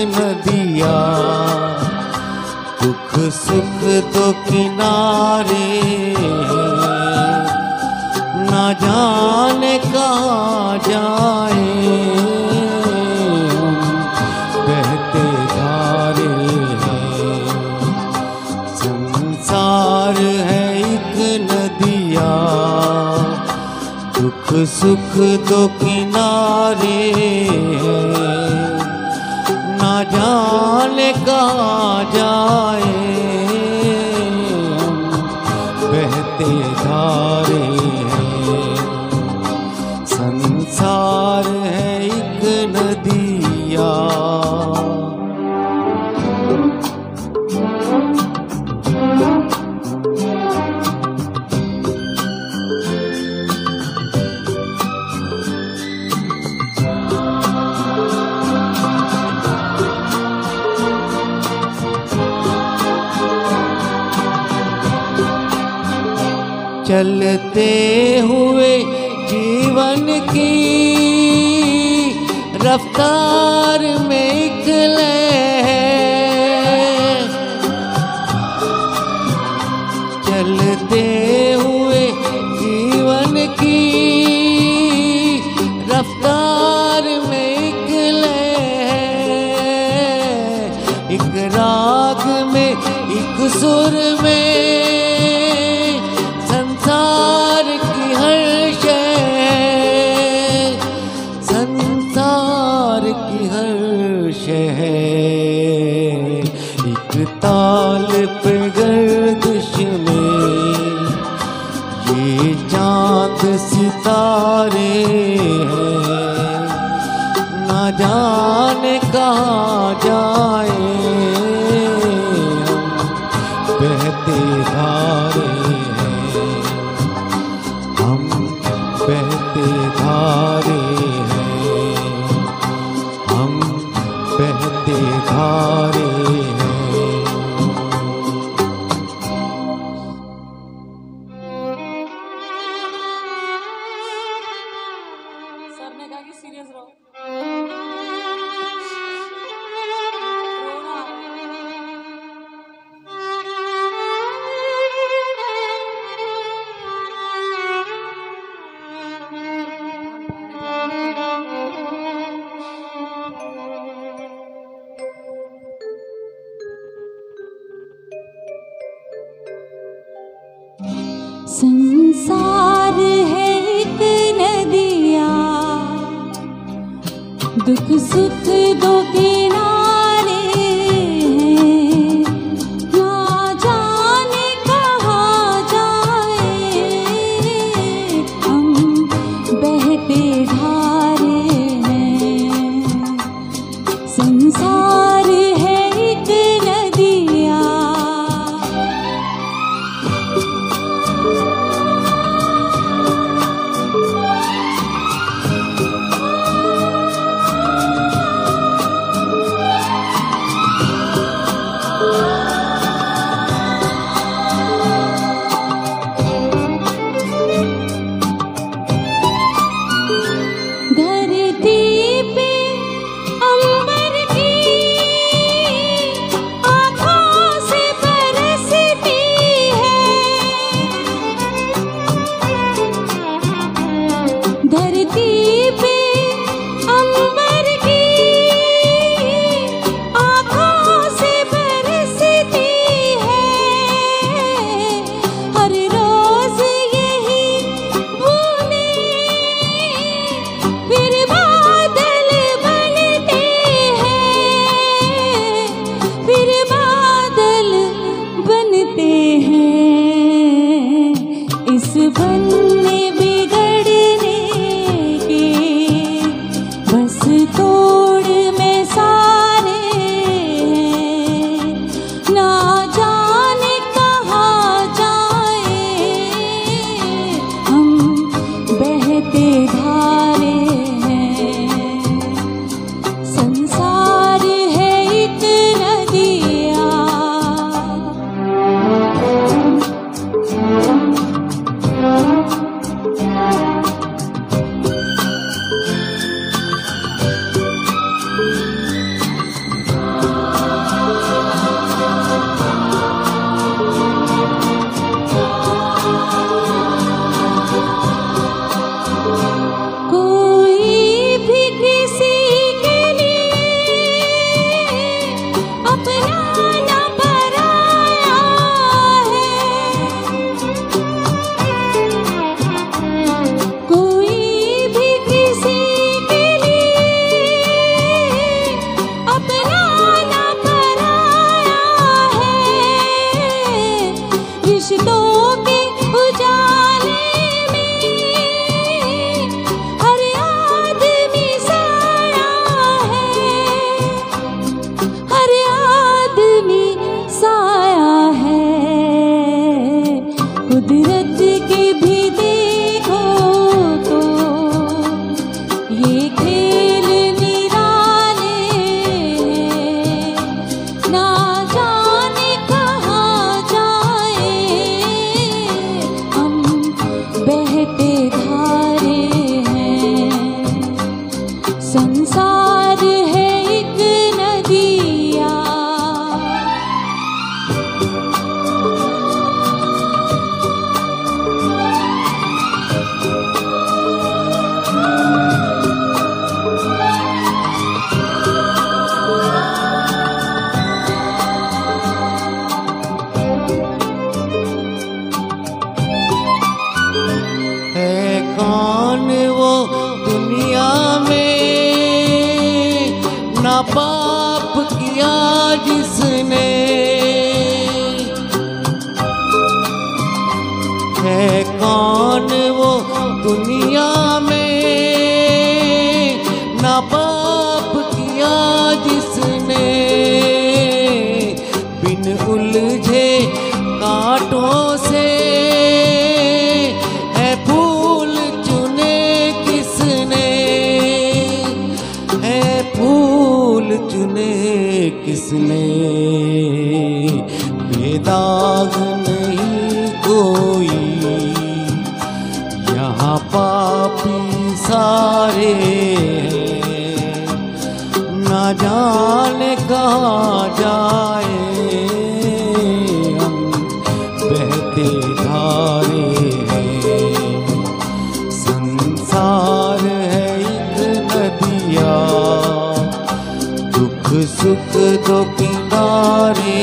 है नदिया, दुख सुख तो किनारे ना जाने कहाँ जाए, बहते धारे हैं। संसार है एक नदिया, दुख सुख दो किनारे ना जाने कहाँ जाए। बहते धारे चलते हुए जीवन की रफ्तार में निकले चलते हुए जीवन की रफ्तार में निकले एक राग में एक सुर में जाने कहाँ जाए हम। बहते धारे हैं। हम बहते धारे हैं। हम बहते धारे हैं संसार है एक नदिया? दुख सुख दो equipe. जिसने है कौन वो दुनिया में? ना पाप किया जिसने, बिन उलझे कांटों से। है फूल चुने किसने? है फूल चुने किसने? बेदाग नहीं कोई। यहाँ पापी सारे हैं। न जाने कहाँ सुख दो किनारे